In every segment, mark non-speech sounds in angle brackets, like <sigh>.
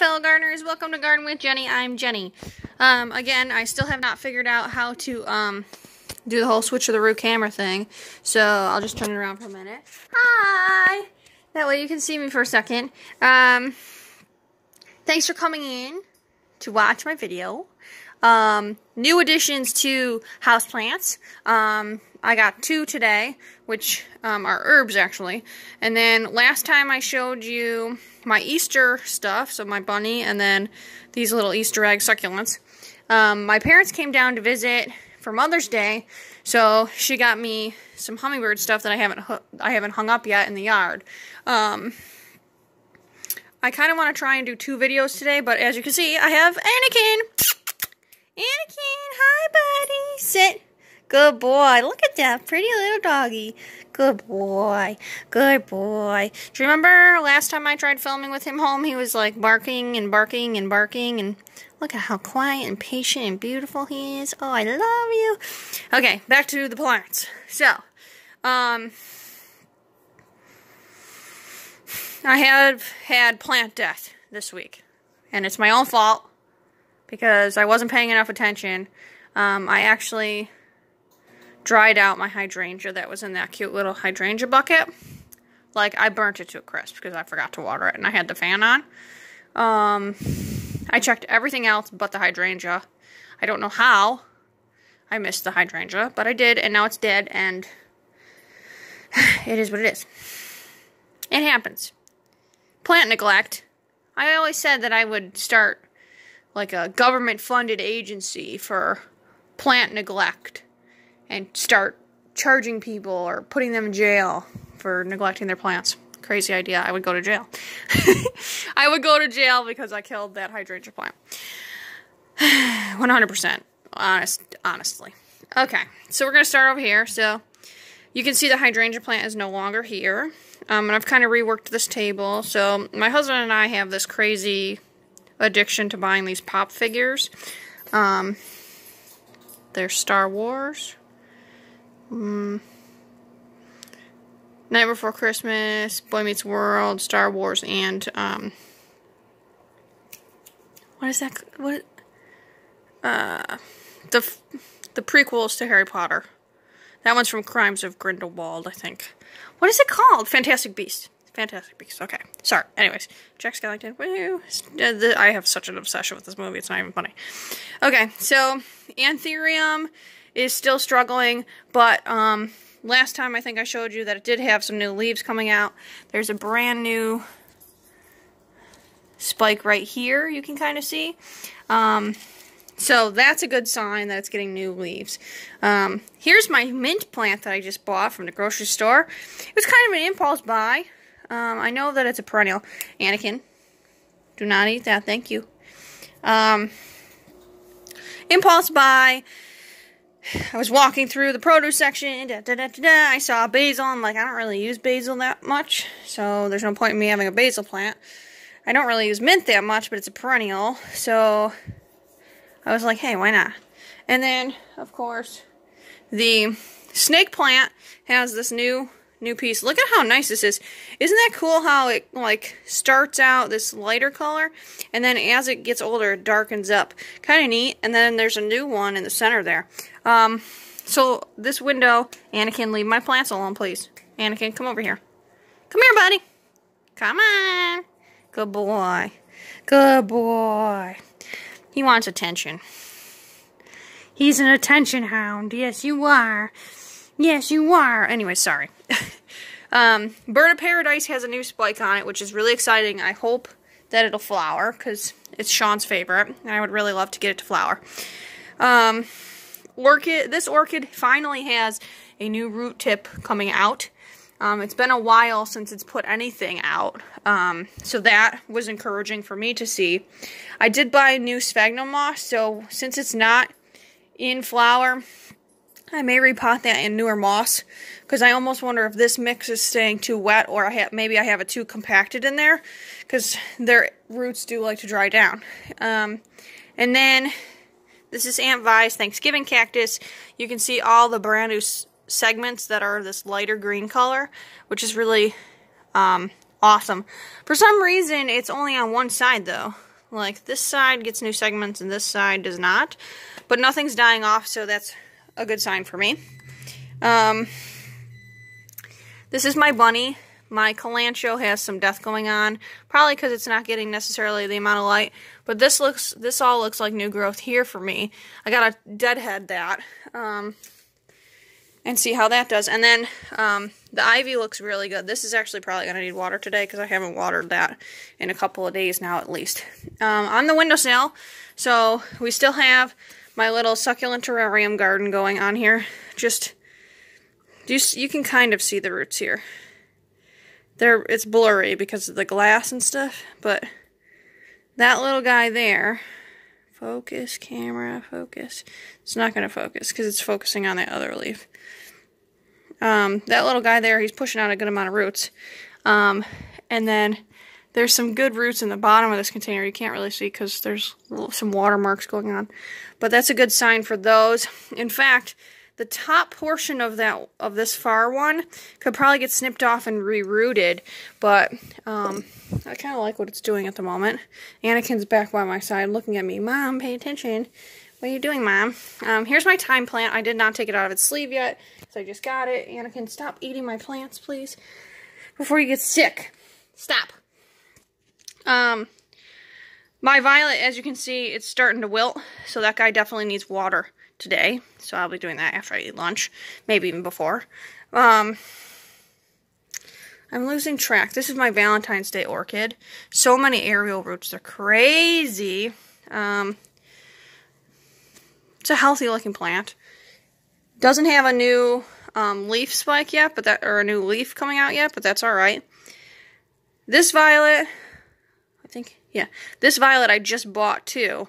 fellow gardeners, welcome to Garden with Jenny. I'm Jenny. Um, again, I still have not figured out how to um, do the whole switch of the root camera thing, so I'll just turn it around for a minute. Hi! That way you can see me for a second. Um, thanks for coming in to watch my video. Um, new additions to houseplants. Um, I got two today, which um, are herbs actually. And then last time I showed you my Easter stuff, so my bunny, and then these little Easter egg succulents. Um, my parents came down to visit for Mother's Day, so she got me some hummingbird stuff that I haven't I haven't hung up yet in the yard. Um, I kind of want to try and do two videos today, but as you can see, I have Anakin. Anakin, hi, buddy. Sit. Good boy. Look at that pretty little doggy. Good boy. Good boy. Do you remember last time I tried filming with him home? He was like barking and barking and barking. And look at how quiet and patient and beautiful he is. Oh, I love you. Okay, back to the plants. So, um, I have had plant death this week. And it's my own fault because I wasn't paying enough attention. Um, I actually dried out my hydrangea that was in that cute little hydrangea bucket. Like, I burnt it to a crisp because I forgot to water it and I had the fan on. Um, I checked everything else but the hydrangea. I don't know how I missed the hydrangea, but I did, and now it's dead, and <sighs> it is what it is. It happens. Plant neglect. I always said that I would start like a government funded agency for plant neglect and start charging people or putting them in jail for neglecting their plants. Crazy idea. I would go to jail. <laughs> I would go to jail because I killed that hydrangea plant. <sighs> 100% honest honestly. Okay. So we're going to start over here. So you can see the hydrangea plant is no longer here. Um, and I've kind of reworked this table. So my husband and I have this crazy addiction to buying these pop figures. Um, they're Star Wars. Mm. Night Before Christmas, Boy Meets World, Star Wars, and um, what is that? What? Uh, the the prequels to Harry Potter. That one's from Crimes of Grindelwald, I think. What is it called? Fantastic Beasts. Fantastic Beasts. Okay. Sorry. Anyways, Jack Skellington. Woo. I have such an obsession with this movie. It's not even funny. Okay. So, Anthurium is still struggling, but um, last time I think I showed you that it did have some new leaves coming out. There's a brand new spike right here you can kind of see. Um, so that's a good sign that it's getting new leaves. Um, here's my mint plant that I just bought from the grocery store. It was kind of an impulse buy. Um, I know that it's a perennial. Anakin, do not eat that. Thank you. Um, impulse buy. I was walking through the produce section. Da, da, da, I saw basil. I'm like, I don't really use basil that much, so there's no point in me having a basil plant. I don't really use mint that much, but it's a perennial, so I was like, hey, why not? And then, of course, the snake plant has this new new piece. Look at how nice this is. Isn't that cool how it like starts out this lighter color and then as it gets older it darkens up. Kind of neat. And then there's a new one in the center there. Um, so this window, Anakin, leave my plants alone, please. Anakin, come over here. Come here, buddy. Come on. Good boy. Good boy. He wants attention. He's an attention hound. Yes, you are. Yes, you are. Anyway, sorry. <laughs> um, Bird of Paradise has a new spike on it, which is really exciting. I hope that it'll flower, because it's Sean's favorite, and I would really love to get it to flower. Um, orchid, this orchid finally has a new root tip coming out. Um, it's been a while since it's put anything out, um, so that was encouraging for me to see. I did buy a new sphagnum moss, so since it's not in flower, I may repot that in newer moss because I almost wonder if this mix is staying too wet or I maybe I have it too compacted in there because their roots do like to dry down. Um, and then this is Aunt Vi's Thanksgiving cactus. You can see all the brand new segments that are this lighter green color, which is really um, awesome. For some reason, it's only on one side though. Like this side gets new segments and this side does not. But nothing's dying off, so that's a good sign for me. Um, this is my bunny. My kalanchoe has some death going on, probably because it's not getting necessarily the amount of light. But this looks, this all looks like new growth here for me. I gotta deadhead that, um, and see how that does. And then um, the ivy looks really good. This is actually probably gonna need water today because I haven't watered that in a couple of days now at least. Um, on the windowsill, so we still have my little succulent terrarium garden going on here. Just, you, you can kind of see the roots here there it's blurry because of the glass and stuff, but that little guy there, focus, camera, focus. It's not going to focus because it's focusing on that other leaf. Um, that little guy there, he's pushing out a good amount of roots. Um, and then there's some good roots in the bottom of this container. You can't really see because there's some watermarks going on. But that's a good sign for those. In fact, the top portion of that of this far one could probably get snipped off and rerooted, but um, I kind of like what it's doing at the moment. Anakin's back by my side looking at me. Mom, pay attention. What are you doing, Mom? Um, here's my thyme plant. I did not take it out of its sleeve yet, so I just got it. Anakin, stop eating my plants, please, before you get sick. Stop. Um, my violet, as you can see, it's starting to wilt, so that guy definitely needs water today, so I'll be doing that after I eat lunch, maybe even before. Um, I'm losing track. This is my Valentine's Day orchid. So many aerial roots. They're crazy. Um, it's a healthy looking plant. Doesn't have a new um, leaf spike yet, but that or a new leaf coming out yet, but that's all right. This violet, think, yeah, this violet I just bought too.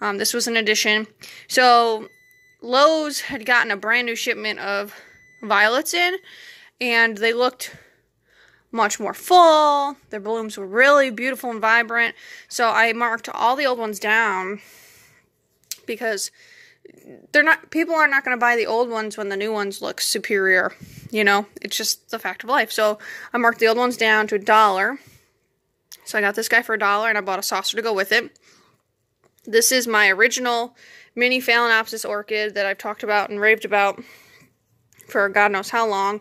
Um, this was an addition. So Lowe's had gotten a brand new shipment of violets in, and they looked much more full. Their blooms were really beautiful and vibrant. So I marked all the old ones down because they're not people are not going to buy the old ones when the new ones look superior. You know, it's just the fact of life. So I marked the old ones down to a dollar. So I got this guy for a dollar and I bought a saucer to go with it. This is my original mini Phalaenopsis orchid that I've talked about and raved about for God knows how long.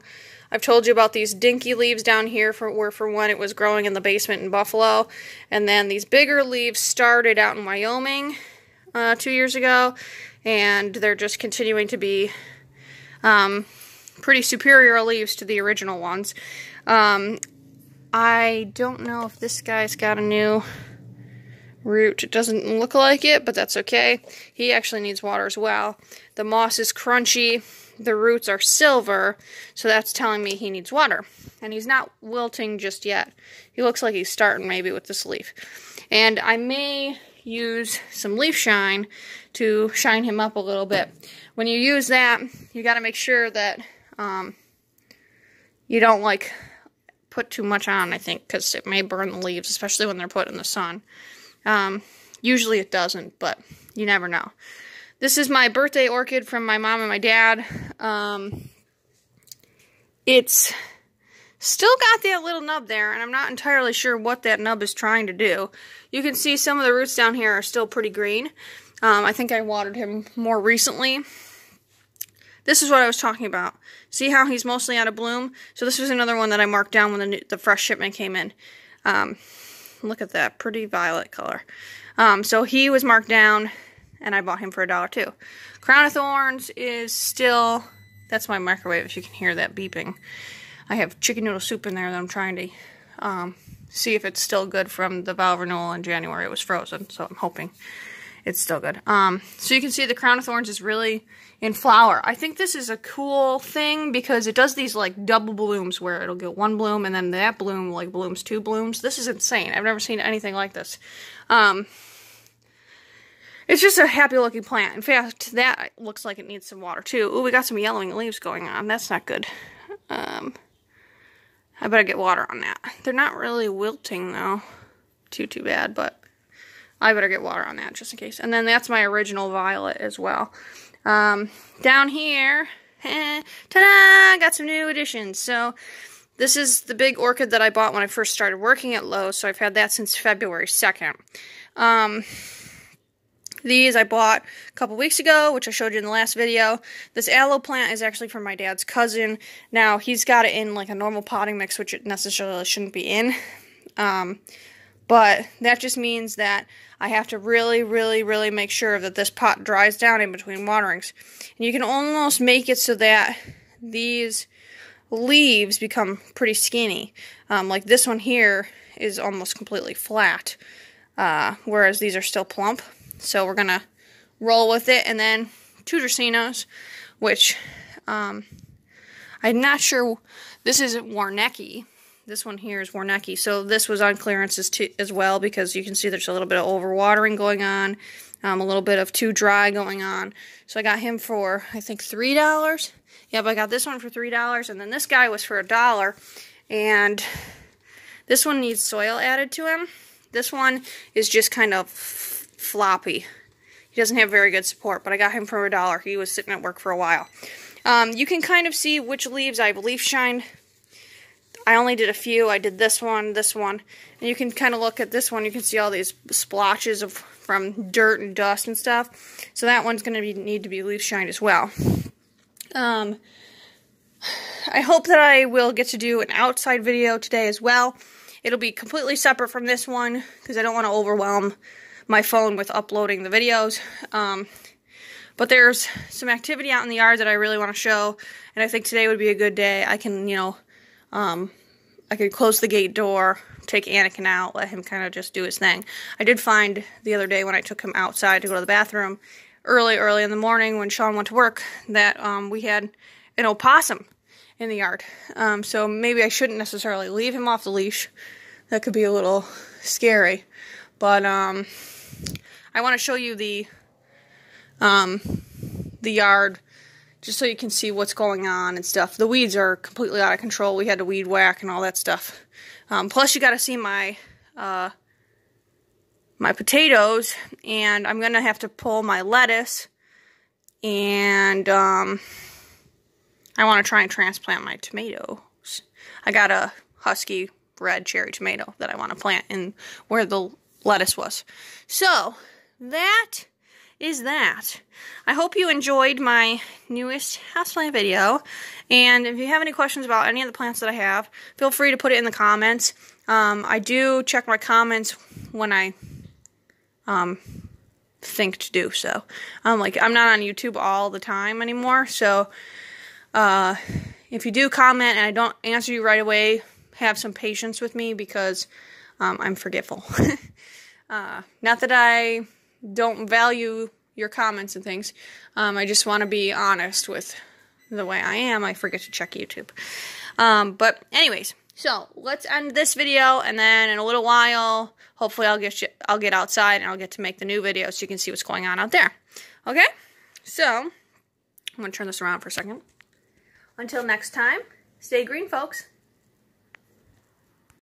I've told you about these dinky leaves down here for were for when it was growing in the basement in Buffalo, and then these bigger leaves started out in Wyoming uh, two years ago, and they're just continuing to be um, pretty superior leaves to the original ones. Um, I don't know if this guy's got a new root. It doesn't look like it, but that's okay. He actually needs water as well. The moss is crunchy. The roots are silver, so that's telling me he needs water. And he's not wilting just yet. He looks like he's starting maybe with this leaf. And I may use some leaf shine to shine him up a little bit. When you use that, you got to make sure that um, you don't like put too much on, I think, because it may burn the leaves, especially when they're put in the sun. Um, usually it doesn't, but you never know. This is my birthday orchid from my mom and my dad. Um, it's still got that little nub there, and I'm not entirely sure what that nub is trying to do. You can see some of the roots down here are still pretty green. Um, I think I watered him more recently. This is what I was talking about. See how he's mostly out of bloom? So this was another one that I marked down when the, new, the fresh shipment came in. Um, Look at that pretty violet color. Um, so he was marked down, and I bought him for a dollar too. Crown of Thorns is still, that's my microwave if you can hear that beeping. I have chicken noodle soup in there that I'm trying to um, see if it's still good from the valve renewal in January. It was frozen, so I'm hoping it's still good. Um, so you can see the crown of thorns is really in flower. I think this is a cool thing because it does these like double blooms where it'll get one bloom and then that bloom like blooms two blooms. This is insane. I've never seen anything like this. Um, it's just a happy looking plant. In fact, that looks like it needs some water too. Ooh, we got some yellowing leaves going on. That's not good. Um, I better get water on that. They're not really wilting though. Too, too bad, but I better get water on that just in case. And then that's my original violet as well. Um, down here, <laughs> ta-da, got some new additions. So this is the big orchid that I bought when I first started working at Lowe's, so I've had that since February 2nd. Um, these I bought a couple weeks ago, which I showed you in the last video. This aloe plant is actually from my dad's cousin. Now, he's got it in like a normal potting mix, which it necessarily shouldn't be in. Um, but that just means that I have to really, really, really make sure that this pot dries down in between waterings. And you can almost make it so that these leaves become pretty skinny. Um, like this one here is almost completely flat, uh, whereas these are still plump. So we're going to roll with it. And then two Dracaenas, which um, I'm not sure, this is Warneckii. This one here is Warneckii. So this was on clearance as, as well because you can see there's a little bit of overwatering going on, um, a little bit of too dry going on. So I got him for, I think, $3. Yep, I got this one for $3, and then this guy was for a dollar. And this one needs soil added to him. This one is just kind of floppy. He doesn't have very good support, but I got him for a dollar. He was sitting at work for a while. Um, you can kind of see which leaves I've leaf shined. I only did a few. I did this one, this one. And you can kind of look at this one. You can see all these splotches of from dirt and dust and stuff. So that one's going to need to be leaf shined as well. Um, I hope that I will get to do an outside video today as well. It'll be completely separate from this one because I don't want to overwhelm my phone with uploading the videos. Um, but there's some activity out in the yard that I really want to show, and I think today would be a good day. I can, you know, um, I could close the gate door, take Anakin out, let him kind of just do his thing. I did find the other day when I took him outside to go to the bathroom, early, early in the morning when Sean went to work that um, we had an opossum in the yard. Um, so maybe I shouldn't necessarily leave him off the leash. That could be a little scary. But um, I want to show you the um, the yard just so you can see what's going on and stuff. The weeds are completely out of control. We had to weed whack and all that stuff. Um, plus, you got to see my uh, my potatoes, and I'm to have to pull my lettuce, and um, I want to try and transplant my tomatoes. I got a husky red cherry tomato that I want to plant in where the lettuce was. So, that is that. I hope you enjoyed my newest houseplant video. And if you have any questions about any of the plants that I have, feel free to put it in the comments. Um, I do check my comments when I um, think to do so. I'm like I'm not on YouTube all the time anymore, so uh, if you do comment and I don't answer you right away, have some patience with me because um, I'm forgetful. <laughs> uh, not that I don't value your comments and things. Um, I just want to be honest with the way I am. I forget to check YouTube. Um, but anyways, so let's end this video, and then in a little while, hopefully I'll get you, I'll get outside and I'll get to make the new video so you can see what's going on out there. Okay? So, I'm to turn this around for a second. Until next time, stay green, folks.